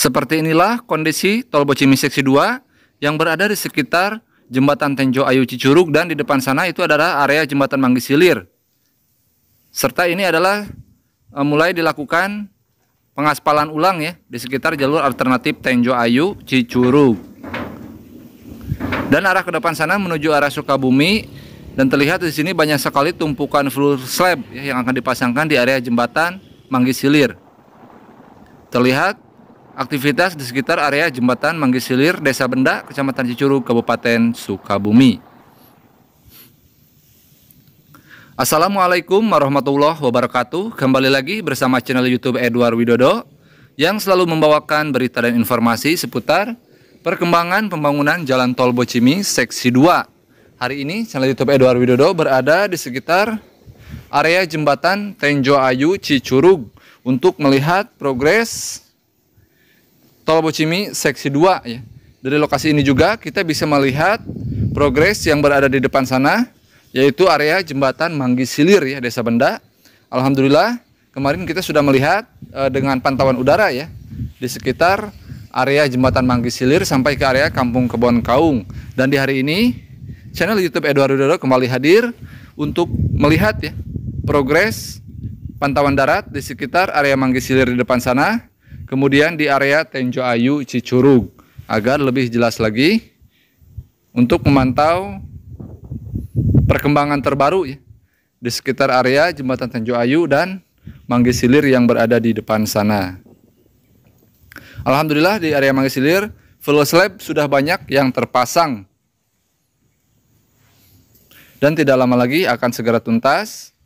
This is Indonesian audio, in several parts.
Seperti inilah kondisi tol Bocimi seksi 2 yang berada di sekitar jembatan Tenjo Ayu Cicurug dan di depan sana itu adalah area jembatan Manggis Hilir. Serta ini adalah uh, mulai dilakukan pengaspalan ulang ya di sekitar jalur alternatif Tenjo Ayu Cicurug. Dan arah ke depan sana menuju arah Sukabumi dan terlihat di sini banyak sekali tumpukan full slab ya, yang akan dipasangkan di area jembatan Manggis Hilir. Terlihat aktivitas di sekitar area jembatan Manggis Hilir, Desa Benda, Kecamatan Cicurug, Kabupaten Sukabumi. Assalamualaikum warahmatullahi wabarakatuh. Kembali lagi bersama channel YouTube Edward Widodo yang selalu membawakan berita dan informasi seputar perkembangan pembangunan Jalan Tol Bocimi Seksi 2. Hari ini channel YouTube Edward Widodo berada di sekitar area jembatan Tenjo Ayu Cicurug untuk melihat progres Tol Bocimi seksi 2 ya. Dari lokasi ini juga kita bisa melihat progres yang berada di depan sana yaitu area jembatan Manggis Silir ya Desa Benda. Alhamdulillah kemarin kita sudah melihat e, dengan pantauan udara ya di sekitar area jembatan Manggis Silir sampai ke area Kampung Kebon Kaung. Dan di hari ini channel YouTube Edward Widodo kembali hadir untuk melihat ya progres pantauan darat di sekitar area Manggis Hilir di depan sana, kemudian di area Tenjo Ayu Cicurug. Agar lebih jelas lagi untuk memantau perkembangan terbaru ya di sekitar area jembatan Tenjo Ayu dan Manggis Hilir yang berada di depan sana. Alhamdulillah di area Manggis full slab sudah banyak yang terpasang. Dan tidak lama lagi akan segera tuntas.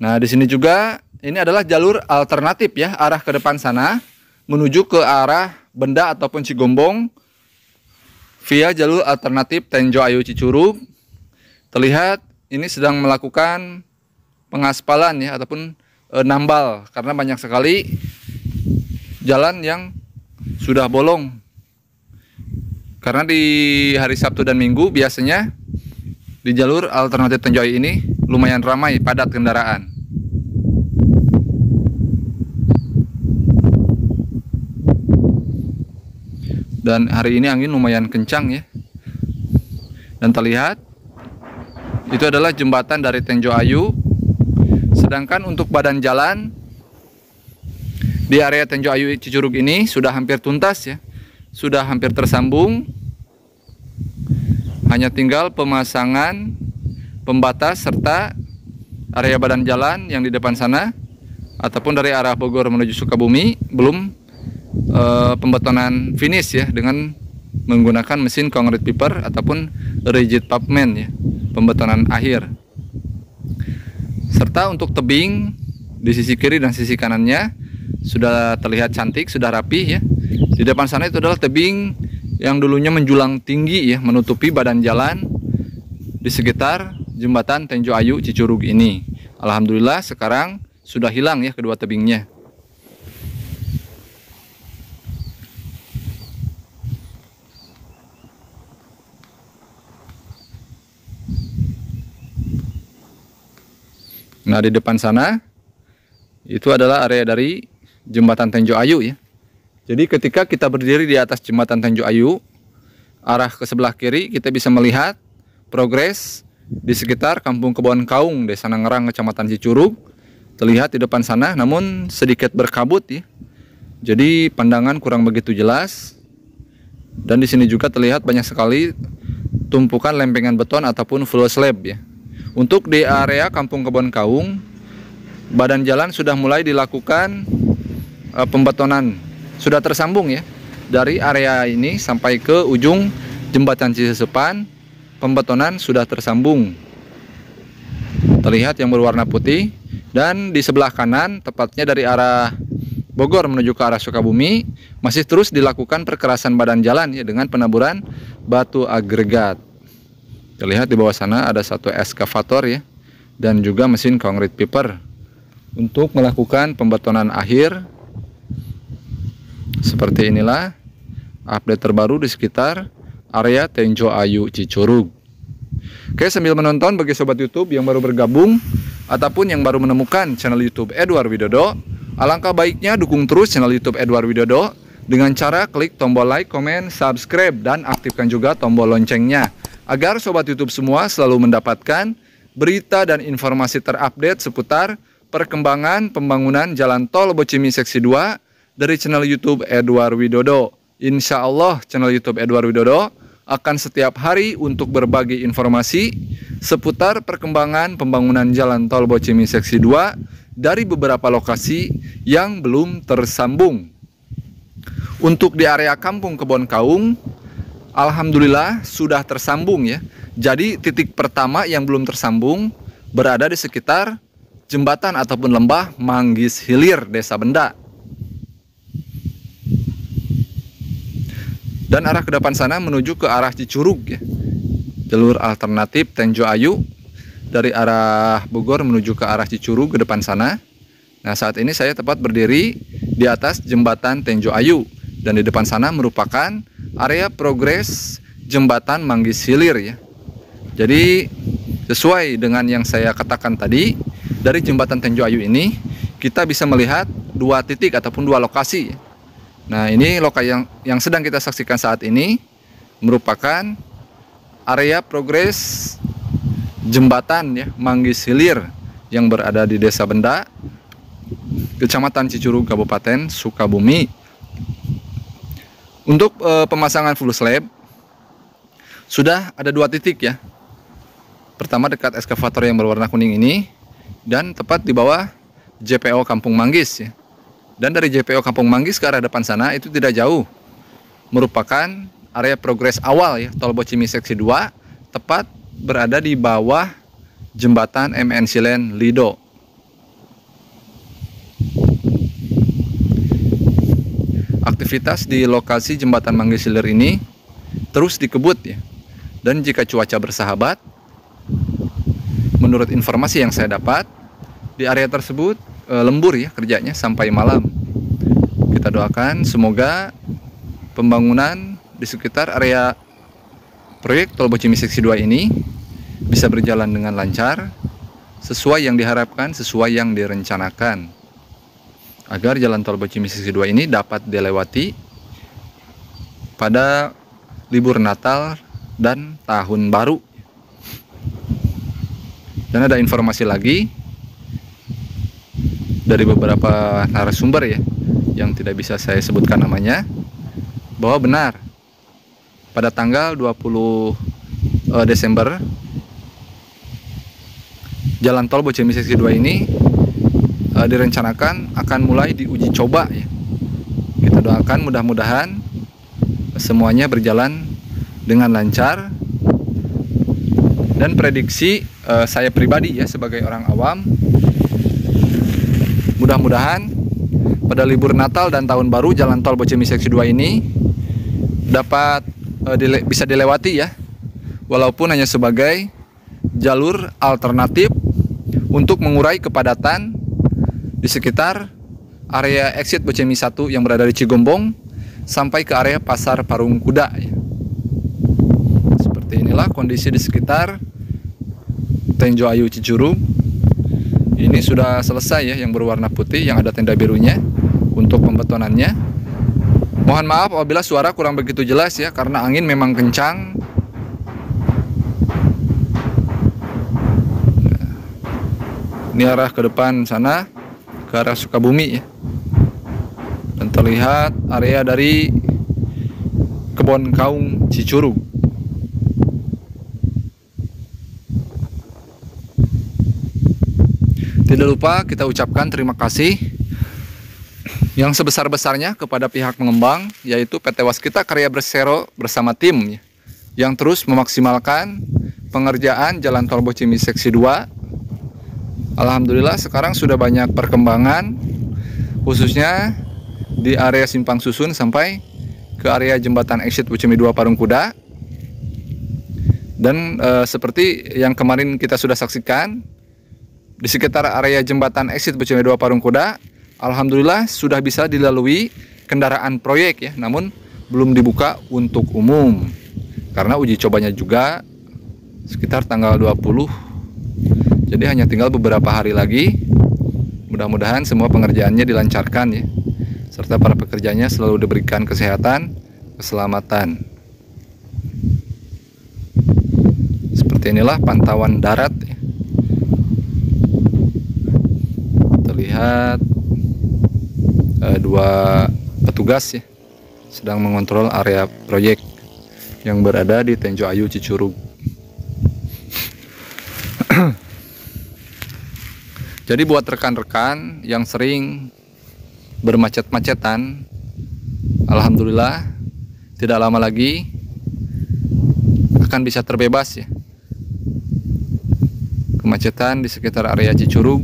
Nah, di sini juga ini adalah jalur alternatif ya, arah ke depan sana menuju ke arah Benda ataupun Cigombong via jalur alternatif Tenjo Ayu Cicurug. Terlihat ini sedang melakukan pengaspalan ya ataupun e, nambal karena banyak sekali jalan yang sudah bolong. Karena di hari Sabtu dan Minggu biasanya di jalur alternatif Tenjo Ayu ini lumayan ramai padat kendaraan. Dan hari ini angin lumayan kencang ya. Dan terlihat itu adalah jembatan dari Tenjo Ayu. Sedangkan untuk badan jalan di area Tenjo Ayu Cicurug ini sudah hampir tuntas ya. Sudah hampir tersambung. Hanya tinggal pemasangan pembatas serta area badan jalan yang di depan sana ataupun dari arah Bogor menuju Sukabumi belum e, pembetonan finish ya dengan menggunakan mesin concrete piper ataupun rigid pavement ya pembetonan akhir serta untuk tebing di sisi kiri dan sisi kanannya sudah terlihat cantik sudah rapi ya di depan sana itu adalah tebing yang dulunya menjulang tinggi ya menutupi badan jalan di sekitar jembatan Tenjo Ayu Cicurug ini. Alhamdulillah sekarang sudah hilang ya kedua tebingnya. Nah di depan sana itu adalah area dari jembatan Tenjo Ayu ya. Jadi ketika kita berdiri di atas jembatan Tenjo Ayu, arah ke sebelah kiri kita bisa melihat progres di sekitar Kampung Kebon Kaung, Desa Nangerang, Kecamatan Cicurug. Terlihat di depan sana, namun sedikit berkabut ya. Jadi pandangan kurang begitu jelas. Dan di sini juga terlihat banyak sekali tumpukan lempengan beton ataupun full slab ya. Untuk di area Kampung Kebon Kaung, badan jalan sudah mulai dilakukan uh, pembetonan. Sudah tersambung ya dari area ini sampai ke ujung jembatan Cisesepan pembetonan sudah tersambung. Terlihat yang berwarna putih dan di sebelah kanan tepatnya dari arah Bogor menuju ke arah Sukabumi masih terus dilakukan perkerasan badan jalan ya dengan penaburan batu agregat. Terlihat di bawah sana ada satu eskavator ya dan juga mesin concrete piper untuk melakukan pembetonan akhir. Seperti inilah update terbaru di sekitar area Tenjo Ayu Cicurug. Oke, sambil menonton bagi sobat YouTube yang baru bergabung ataupun yang baru menemukan channel YouTube Edward Widodo, alangkah baiknya dukung terus channel YouTube Edward Widodo dengan cara klik tombol like, comment, subscribe, dan aktifkan juga tombol loncengnya agar sobat YouTube semua selalu mendapatkan berita dan informasi terupdate seputar perkembangan pembangunan jalan tol Bocimi Seksi 2 dari channel YouTube Edward Widodo. Insya Allah channel YouTube Edward Widodo akan setiap hari untuk berbagi informasi seputar perkembangan pembangunan jalan tol Bocimi Seksi 2 dari beberapa lokasi yang belum tersambung. Untuk di area Kampung Kebon Kaung, Alhamdulillah sudah tersambung ya. Jadi titik pertama yang belum tersambung berada di sekitar jembatan ataupun lembah Manggis Hilir, Desa Benda. Dan arah ke depan sana menuju ke arah Cicurug ya. Jalur alternatif Tenjo Ayu dari arah Bogor menuju ke arah Cicurug ke depan sana. Nah saat ini saya tepat berdiri di atas jembatan Tenjo Ayu dan di depan sana merupakan area progres jembatan Manggis Hilir ya. Jadi sesuai dengan yang saya katakan tadi dari jembatan Tenjo Ayu ini kita bisa melihat dua titik ataupun dua lokasi. Nah ini lokasi yang yang sedang kita saksikan saat ini merupakan area progres jembatan ya Manggis Hilir yang berada di Desa Benda, Kecamatan Cicurug, Kabupaten Sukabumi. Untuk e, pemasangan full slab sudah ada dua titik ya. Pertama dekat eskavator yang berwarna kuning ini dan tepat di bawah JPO Kampung Manggis ya. Dan dari JPO Kampung Manggis ke arah depan sana itu tidak jauh. Merupakan area progres awal ya tol Bocimi seksi 2 tepat berada di bawah jembatan MN Silen Lido. Aktivitas di lokasi jembatan Manggisilir ini terus dikebut ya. Dan jika cuaca bersahabat, menurut informasi yang saya dapat, di area tersebut e, lembur ya kerjanya sampai malam. Kita doakan semoga pembangunan di sekitar area proyek Tol Bocimi Seksi 2 ini bisa berjalan dengan lancar, sesuai yang diharapkan, sesuai yang direncanakan agar jalan tol Bocimi sisi 2 ini dapat dilewati pada libur Natal dan Tahun Baru. Dan ada informasi lagi dari beberapa narasumber ya yang tidak bisa saya sebutkan namanya bahwa benar pada tanggal 20 eh, Desember jalan tol Bocimi sisi 2 ini uh, direncanakan akan mulai diuji coba ya. Kita doakan mudah-mudahan semuanya berjalan dengan lancar dan prediksi uh, saya pribadi ya sebagai orang awam mudah-mudahan pada libur Natal dan Tahun Baru jalan tol Bocimi Seksi 2 ini dapat uh, dile bisa dilewati ya walaupun hanya sebagai jalur alternatif untuk mengurai kepadatan di sekitar area exit Bocemi 1 yang berada di Cigombong sampai ke area Pasar Parung Kuda. Ya. Seperti inilah kondisi di sekitar Tenjo Ayu Cicurug. Ini sudah selesai ya yang berwarna putih yang ada tenda birunya untuk pembetonannya. Mohon maaf apabila suara kurang begitu jelas ya karena angin memang kencang. Ini arah ke depan sana ke arah Sukabumi ya. Dan terlihat area dari Kebon Kaung Cicurug. Tidak lupa kita ucapkan terima kasih yang sebesar-besarnya kepada pihak pengembang yaitu PT Waskita Karya Bersero bersama tim ya, yang terus memaksimalkan pengerjaan Jalan Tol Bocimi Seksi 2 Alhamdulillah sekarang sudah banyak perkembangan khususnya di area Simpang Susun sampai ke area jembatan exit Bucimi 2 Parung Kuda. Dan e, seperti yang kemarin kita sudah saksikan di sekitar area jembatan exit Bucimi 2 Parung Kuda Alhamdulillah sudah bisa dilalui kendaraan proyek ya namun belum dibuka untuk umum. Karena uji cobanya juga sekitar tanggal 20 jadi hanya tinggal beberapa hari lagi. Mudah-mudahan semua pengerjaannya dilancarkan ya. serta para pekerjanya selalu diberikan kesehatan, keselamatan. Seperti inilah pantauan darat. Ya. Terlihat eh, dua petugas ya sedang mengontrol area proyek yang berada di Tenjo Ayu Cicurug. Jadi buat rekan-rekan yang sering bermacet-macetan, alhamdulillah tidak lama lagi akan bisa terbebas ya. Kemacetan di sekitar area Cicurug.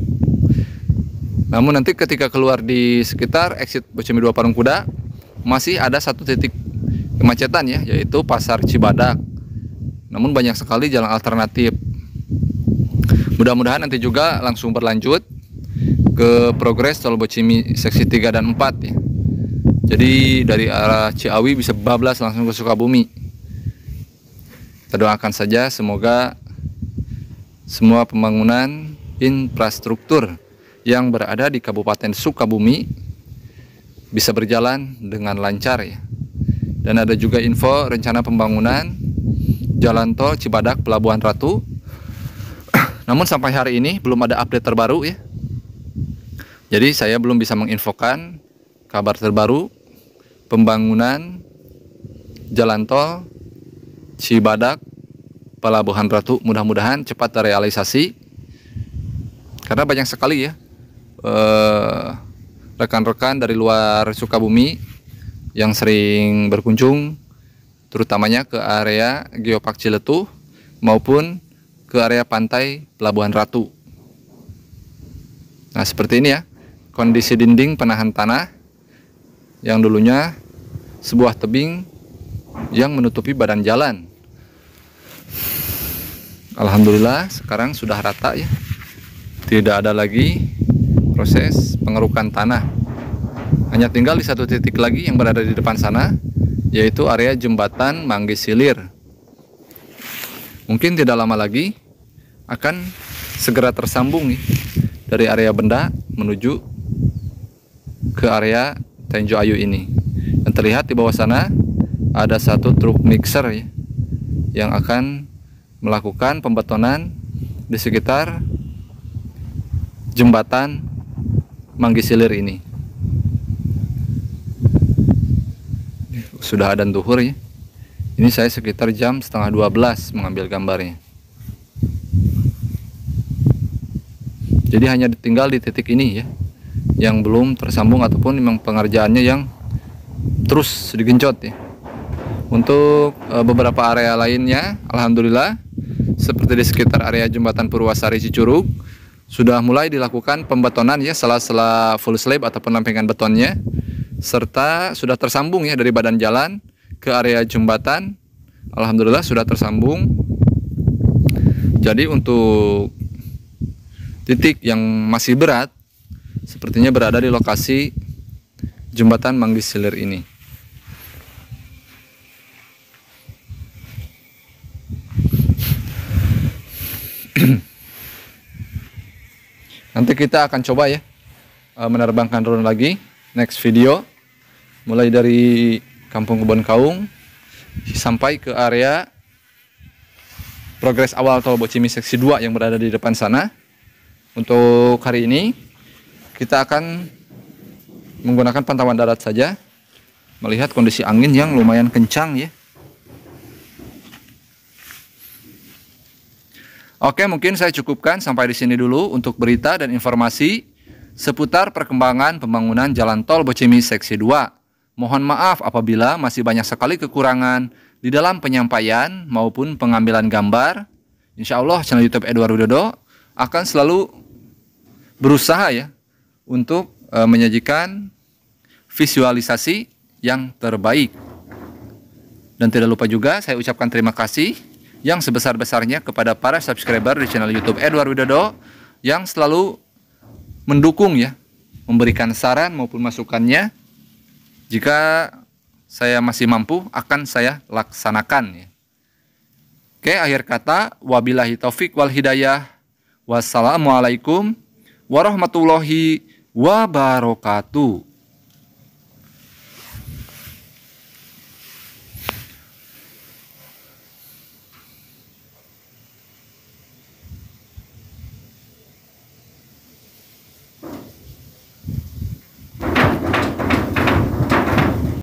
Namun nanti ketika keluar di sekitar exit Bocimi 2 Parungkuda masih ada satu titik kemacetan ya yaitu pasar Cibadak namun banyak sekali jalan alternatif mudah-mudahan nanti juga langsung berlanjut ke progres tol Bocimi seksi 3 dan 4 ya jadi dari arah Ciawi bisa bablas langsung ke Sukabumi kita doakan saja semoga semua pembangunan infrastruktur yang berada di Kabupaten Sukabumi bisa berjalan dengan lancar ya. Dan ada juga info rencana pembangunan jalan tol Cibadak Pelabuhan Ratu. Namun sampai hari ini belum ada update terbaru ya. Jadi saya belum bisa menginfokan kabar terbaru pembangunan jalan tol Cibadak Pelabuhan Ratu mudah-mudahan cepat terrealisasi karena banyak sekali ya eh, rekan-rekan dari luar Sukabumi yang sering berkunjung terutamanya ke area Geopark Ciletuh maupun ke area pantai Pelabuhan Ratu. Nah, seperti ini ya. Kondisi dinding penahan tanah yang dulunya sebuah tebing yang menutupi badan jalan. Alhamdulillah sekarang sudah rata ya. Tidak ada lagi proses pengerukan tanah. Hanya tinggal di satu titik lagi yang berada di depan sana, yaitu area jembatan Manggis Silir. Mungkin tidak lama lagi akan segera tersambung nih dari area benda menuju ke area Tenjo Ayu ini. Dan terlihat di bawah sana ada satu truk mixer ya, yang akan melakukan pembetonan di sekitar jembatan Manggisilir ini. Sudah ada duhur ya. Ini saya sekitar jam setengah 12 mengambil gambarnya. Jadi hanya tinggal di titik ini ya. Yang belum tersambung ataupun memang pengerjaannya yang terus digencot ya. Untuk e, beberapa area lainnya, Alhamdulillah seperti di sekitar area jembatan Purwasari Cicurug sudah mulai dilakukan pembetonan ya sela-sela full slab atau penampengan betonnya serta sudah tersambung ya dari badan jalan ke area jembatan Alhamdulillah sudah tersambung jadi untuk titik yang masih berat sepertinya berada di lokasi jembatan Manggis Silir ini Nanti kita akan coba ya eh, menerbangkan drone lagi next video mulai dari Kampung Kebon Kaung sampai ke area progres awal tol Bocimi seksi 2 yang berada di depan sana. Untuk hari ini kita akan menggunakan pantauan darat saja melihat kondisi angin yang lumayan kencang ya. Oke, mungkin saya cukupkan sampai di sini dulu untuk berita dan informasi seputar perkembangan pembangunan jalan tol Bocimi seksi 2. Mohon maaf apabila masih banyak sekali kekurangan di dalam penyampaian maupun pengambilan gambar. Insya Allah channel YouTube Edward Widodo akan selalu berusaha ya untuk e, menyajikan visualisasi yang terbaik. Dan tidak lupa juga saya ucapkan terima kasih yang sebesar-besarnya kepada para subscriber di channel YouTube Edward Widodo yang selalu mendukung ya, memberikan saran maupun masukannya. Jika saya masih mampu akan saya laksanakan ya. Oke, akhir kata wabillahi taufik wal hidayah. Wassalamualaikum warahmatullahi wabarakatuh.